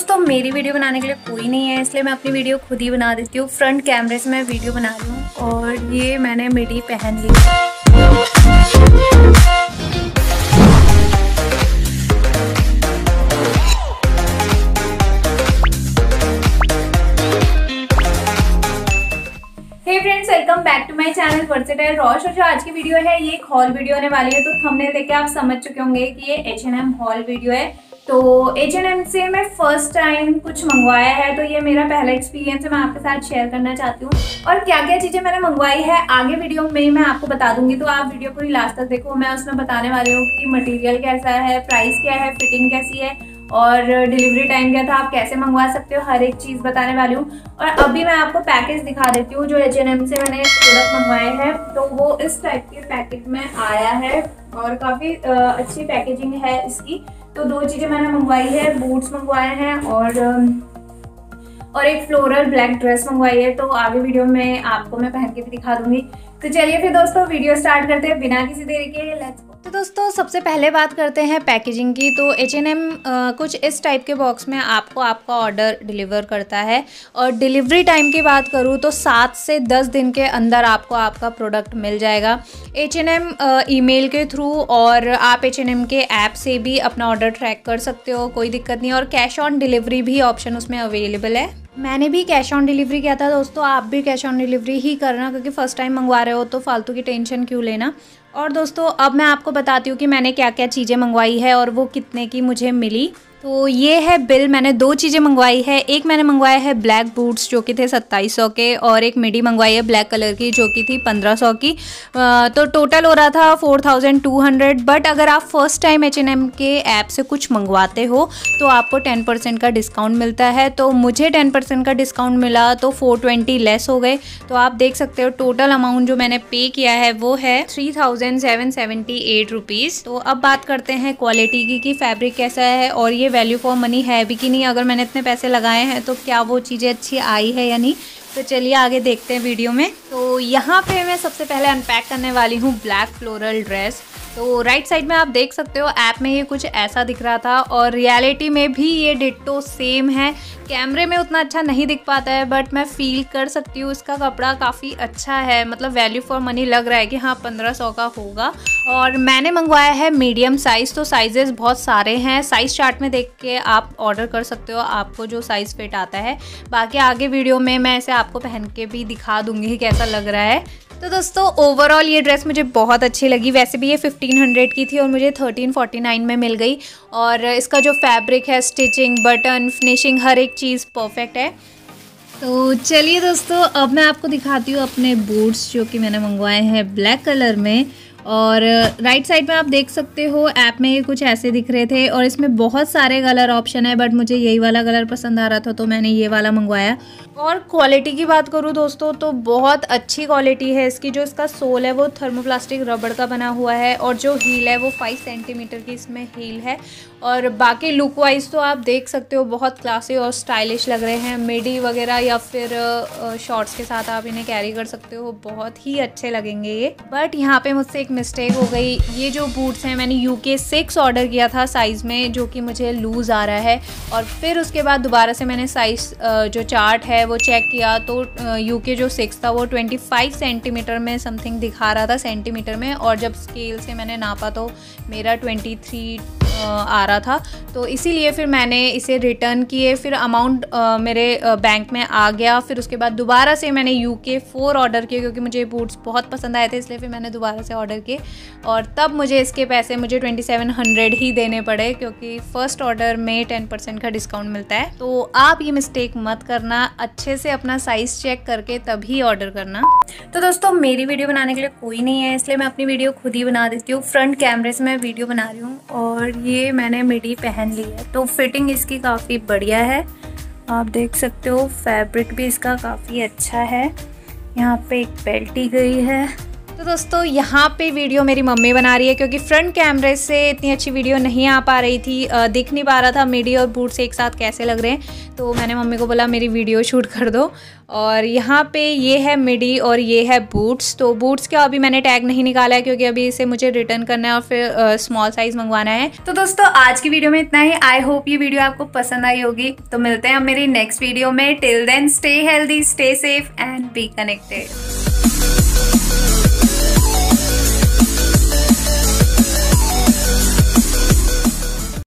दोस्तों मेरी वीडियो बनाने के लिए कोई नहीं है, इसलिए मैं अपनी वीडियो खुद ही बना देती हूँ। फ्रंट कैमरे से मैं वीडियो बना रही हूँ और ये मैंने मिडी पहन ली। Welcome back to channel versatile Rosh और जो आज की वीडियो है, ये एक हॉल वीडियो होने वाली है तो हमने देख के आप समझ चुके होंगे कि ये H N M haul video है। तो एच एन एम से मैं फ़र्स्ट टाइम कुछ मंगवाया है तो ये मेरा पहला एक्सपीरियंस है, मैं आपके साथ शेयर करना चाहती हूँ। और क्या क्या चीज़ें मैंने मंगवाई है, आगे वीडियो में मैं आपको बता दूँगी। तो आप वीडियो पूरी लास्ट तक देखो, मैं उसमें बताने वाली हूँ कि मटेरियल कैसा है प्राइस क्या है फिटिंग कैसी है। और डिलीवरी टाइम क्या था, आप कैसे मंगवा सकते हो, हर एक चीज़ बताने वाली हूँ। और अभी मैं आपको पैकेज दिखा देती हूँ, जो एच एन एम से मैंने प्रोडक्ट मंगवाए हैं तो वो इस टाइप के पैकेट में आया है और काफ़ी अच्छी पैकेजिंग है इसकी। तो दो चीज़ें मैंने मंगवाई है बूट्स मंगवाए हैं और और एक फ्लोरल ब्लैक ड्रेस मंगवाई है तो आगे वीडियो में आपको मैं पहन के भी दिखा दूँगी। तो चलिए फिर दोस्तों वीडियो स्टार्ट करते हैं। बिना किसी देरी के लेट्स तो दोस्तों, सबसे पहले बात करते हैं पैकेजिंग की। तो एच एन एम कुछ इस टाइप के बॉक्स में आपको आपका ऑर्डर डिलीवर करता है। और डिलीवरी टाइम की बात करूँ तो सात से दस दिन के अंदर आपको आपका प्रोडक्ट मिल जाएगा। एच एन एम ई के थ्रू और आप एच एन एम के ऐप से भी अपना ऑर्डर ट्रैक कर सकते हो, कोई दिक्कत नहीं। और कैश ऑन डिलीवरी भी ऑप्शन उसमें अवेलेबल है। मैंने भी कैश ऑन डिलीवरी किया था दोस्तों, आप भी कैश ऑन डिलीवरी ही करना क्योंकि फ़र्स्ट टाइम मंगवा रहे हो तो फालतू की टेंशन क्यों लेना। और दोस्तों, अब मैं आपको बताती हूँ कि मैंने क्या क्या चीज़ें मंगवाई है और वो कितने की मुझे मिली। तो ये है बिल, मैंने दो चीज़ें मंगवाई है। एक मैंने मंगवाया है ब्लैक बूट्स, जो कि थे सत्ताईस सौ के, और एक मिडी मंगवाई है ब्लैक कलर की, जो कि थी पंद्रह सौ की। तो टोटल हो रहा था four thousand two hundred, but अगर आप first time H N M के ऐप से कुछ मंगवाते हो तो आपको टेन परसेंट का डिस्काउंट मिलता है। तो मुझे टेन परसेंट का डिस्काउंट मिला तो फोर ट्वेंटी लेस हो गए। तो आप देख सकते हो टोटल अमाउंट जो मैंने पे किया है, वो है three thousand seven seventy eight rupees. तो अब बात करते हैं क्वालिटी की, कि फैब्रिक कैसा है, और ये वैल्यू फॉर मनी है भी कि नहीं? अगर मैंने इतने पैसे लगाए हैं तो क्या वो चीज़ें अच्छी आई है या नहीं? तो चलिए आगे देखते हैं वीडियो में। तो यहाँ पे मैं सबसे पहले अनपैक करने वाली हूँ ब्लैक फ्लोरल ड्रेस तो राइट साइड में आप देख सकते हो ऐप में ये कुछ ऐसा दिख रहा था और रियलिटी में भी ये डिट्टो सेम है। कैमरे में उतना अच्छा नहीं दिख पाता है बट मैं फील कर सकती हूँ इसका कपड़ा काफ़ी अच्छा है। मतलब वैल्यू फॉर मनी लग रहा है कि हाँ पंद्रह सौ का होगा। और मैंने मंगवाया है मीडियम साइज़ तो साइजेस बहुत सारे हैं। साइज़ चार्ट में देख के आप ऑर्डर कर सकते हो, आपको जो साइज़ फिट आता है। बाकी आगे वीडियो में मैं इसे आपको पहन के भी दिखा दूँगी कैसा लग रहा है। तो दोस्तों ओवरऑल ये ड्रेस मुझे बहुत अच्छी लगी। वैसे भी ये 1500 की थी और मुझे 1349 में मिल गई। और इसका जो फैब्रिक है स्टिचिंग बटन फिनिशिंग हर एक चीज़ परफेक्ट है। तो चलिए दोस्तों, अब मैं आपको दिखाती हूँ अपने बूट्स जो कि मैंने मंगवाए हैं ब्लैक कलर में। और राइट साइड में आप देख सकते हो ऐप में ये कुछ ऐसे दिख रहे थे और इसमें बहुत सारे कलर ऑप्शन है बट मुझे यही वाला कलर पसंद आ रहा था तो मैंने ये वाला मंगवाया। और क्वालिटी की बात करूँ दोस्तों तो बहुत अच्छी क्वालिटी है इसकी, जो इसका सोल है वो थर्मोप्लास्टिक रबड़ का बना हुआ है और जो हील है वो फाइव सेंटीमीटर की इसमें हील है। और बाकी लुक वाइज तो आप देख सकते हो, बहुत क्लासी और स्टाइलिश लग रहे हैं। मिडी वगैरह या फिर शॉर्ट्स के साथ आप इन्हें कैरी कर सकते हो, बहुत ही अच्छे लगेंगे ये। बट यहाँ पे मुझसे एक मिस्टेक हो गई। ये जो बूट्स हैं, मैंने यू के सिक्स ऑर्डर किया था साइज़ में, जो कि मुझे लूज़ आ रहा है। और फिर उसके बाद दोबारा से मैंने साइज़ जो चार्ट है, वो चेक किया तो यू के जो सिक्स था, वो ट्वेंटी फाइव सेंटीमीटर में समथिंग दिखा रहा था सेंटीमीटर में। और जब स्केल से मैंने नापा तो मेरा ट्वेंटी थ्री आ रहा था। तो इसीलिए फिर मैंने इसे रिटर्न किए। फिर अमाउंट मेरे बैंक में आ गया। फिर उसके बाद दोबारा से मैंने यू के फोर ऑर्डर किए क्योंकि मुझे बूट्स बहुत पसंद आए थे, इसलिए फिर मैंने दोबारा से ऑर्डर किए। और तब मुझे इसके पैसे, मुझे ट्वेंटी सेवन हंड्रेड ही देने पड़े क्योंकि फ़र्स्ट ऑर्डर में टेन परसेंट का डिस्काउंट मिलता है। तो आप ये मिस्टेक मत करना। अच्छे से अपना साइज़ चेक करके तभी ऑर्डर करना। तो दोस्तों, मेरी वीडियो बनाने के लिए कोई नहीं है, इसलिए मैं अपनी वीडियो खुद ही बना देती हूँ। फ्रंट कैमरे से मैं वीडियो बना रही हूँ और ये मैंने मिडी पहन ली है। तो फिटिंग इसकी काफ़ी बढ़िया है। आप देख सकते हो फैब्रिक भी इसका काफ़ी अच्छा है। यहाँ पे एक बेल्टी गई है। तो दोस्तों, यहाँ पे वीडियो मेरी मम्मी बना रही है क्योंकि फ्रंट कैमरे से इतनी अच्छी वीडियो नहीं आ पा रही थी। दिख नहीं पा रहा था। मिडी और बूट्स एक साथ कैसे लग रहे हैं? तो मैंने मम्मी को बोला, मेरी वीडियो शूट कर दो। और यहाँ पे ये है मिडी और ये है बूट्स। तो बूट्स का अभी मैंने टैग नहीं निकाला है क्योंकि अभी इसे मुझे रिटर्न करना है और फिर स्मॉल साइज़ मंगवाना है। तो दोस्तों, आज की वीडियो में इतना ही। आई होप ये वीडियो आपको पसंद आई होगी। तो मिलते हैं हम मेरी नेक्स्ट वीडियो में। Till then stay healthy stay safe and be connected